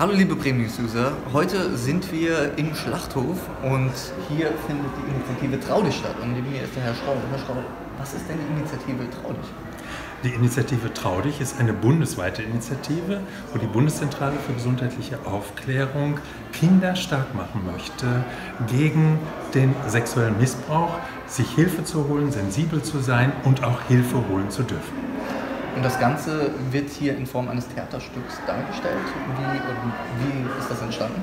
Hallo liebe Premium-User, heute sind wir im Schlachthof und hier findet die Initiative Trau dich statt und neben mir ist der Herr Schraube. Herr Schraube, was ist denn die Initiative Trau dich? Die Initiative Trau dich ist eine bundesweite Initiative, wo die Bundeszentrale für gesundheitliche Aufklärung Kinder stark machen möchte gegen den sexuellen Missbrauch, sich Hilfe zu holen, sensibel zu sein und auch Hilfe holen zu dürfen. Und das Ganze wird hier in Form eines Theaterstücks dargestellt. Wie, wie ist das entstanden?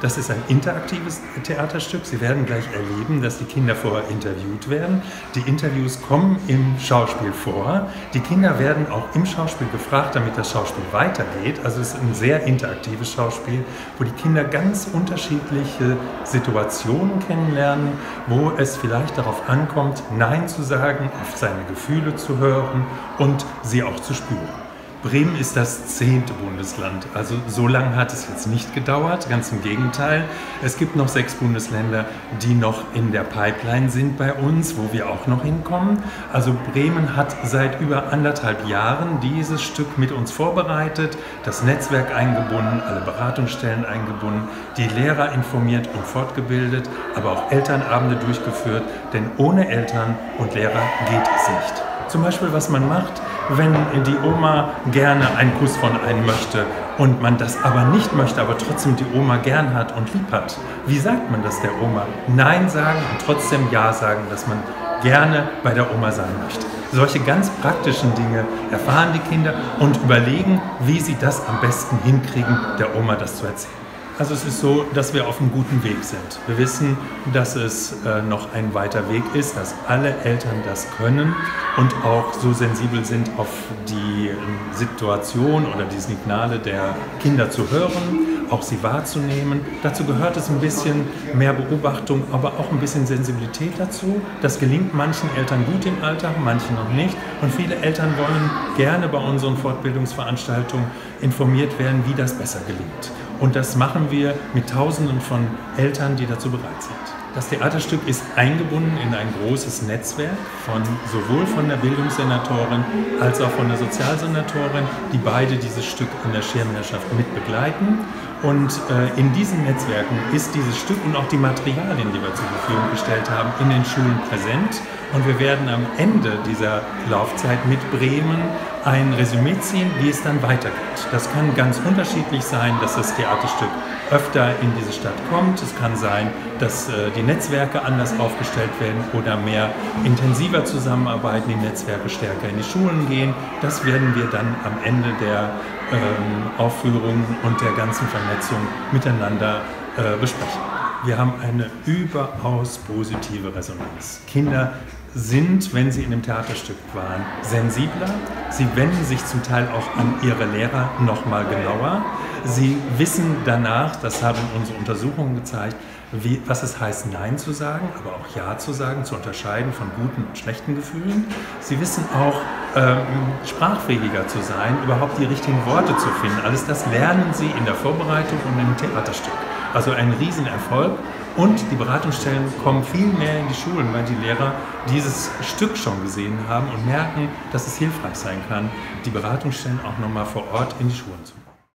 Das ist ein interaktives Theaterstück. Sie werden gleich erleben, dass die Kinder vorher interviewt werden. Die Interviews kommen im Schauspiel vor. Die Kinder werden auch im Schauspiel gefragt, damit das Schauspiel weitergeht. Also es ist ein sehr interaktives Schauspiel, wo die Kinder ganz unterschiedliche Situationen kennenlernen, wo es vielleicht darauf ankommt, Nein zu sagen, auf seine Gefühle zu hören und sie auch zu spüren. Bremen ist das zehnte Bundesland. Also so lange hat es jetzt nicht gedauert, ganz im Gegenteil. Es gibt noch sechs Bundesländer, die noch in der Pipeline sind bei uns, wo wir auch noch hinkommen. Also Bremen hat seit über anderthalb Jahren dieses Stück mit uns vorbereitet, das Netzwerk eingebunden, alle Beratungsstellen eingebunden, die Lehrer informiert und fortgebildet, aber auch Elternabende durchgeführt, denn ohne Eltern und Lehrer geht es nicht. Zum Beispiel, was man macht, wenn die Oma gerne einen Kuss von einem möchte und man das aber nicht möchte, aber trotzdem die Oma gern hat und lieb hat. Wie sagt man das der Oma? Nein sagen und trotzdem Ja sagen, dass man gerne bei der Oma sein möchte. Solche ganz praktischen Dinge erfahren die Kinder und überlegen, wie sie das am besten hinkriegen, der Oma das zu erzählen. Also es ist so, dass wir auf einem guten Weg sind. Wir wissen, dass es äh, noch ein weiter Weg ist, dass alle Eltern das können und auch so sensibel sind, auf die ähm, Situation oder die Signale der Kinder zu hören, auch sie wahrzunehmen. Dazu gehört es ein bisschen mehr Beobachtung, aber auch ein bisschen Sensibilität dazu. Das gelingt manchen Eltern gut im Alltag, manchen noch nicht. Und viele Eltern wollen gerne bei unseren Fortbildungsveranstaltungen informiert werden, wie das besser gelingt. Und das machen wir mit Tausenden von Eltern, die dazu bereit sind. Das Theaterstück ist eingebunden in ein großes Netzwerk von sowohl von der Bildungssenatorin als auch von der Sozialsenatorin, die beide dieses Stück in der Schirmherrschaft mit begleiten. Und äh, in diesen Netzwerken ist dieses Stück und auch die Materialien, die wir zur Verfügung gestellt haben, in den Schulen präsent. Und wir werden am Ende dieser Laufzeit mit Bremen ein Resümee ziehen, wie es dann weitergeht. Das kann ganz unterschiedlich sein, dass das Theaterstück öfter in diese Stadt kommt. Es kann sein, dass äh, die Netzwerke anders aufgestellt werden oder mehr intensiver zusammenarbeiten, die Netzwerke stärker in die Schulen gehen. Das werden wir dann am Ende der ähm, Aufführung und der ganzen Vernetzung miteinander äh, besprechen. Wir haben eine überaus positive Resonanz. Kinder sind, wenn sie in dem Theaterstück waren, sensibler. Sie wenden sich zum Teil auch an ihre Lehrer noch mal genauer. Sie wissen danach, das haben unsere Untersuchungen gezeigt, wie, was es heißt, Nein zu sagen, aber auch Ja zu sagen, zu unterscheiden von guten und schlechten Gefühlen. Sie wissen auch, ähm, sprachfähiger zu sein, überhaupt die richtigen Worte zu finden. Alles das lernen Sie in der Vorbereitung und im Theaterstück. Also ein Riesenerfolg. Und die Beratungsstellen kommen viel mehr in die Schulen, weil die Lehrer dieses Stück schon gesehen haben und merken, dass es hilfreich sein kann, die Beratungsstellen auch nochmal vor Ort in die Schulen zu bringen.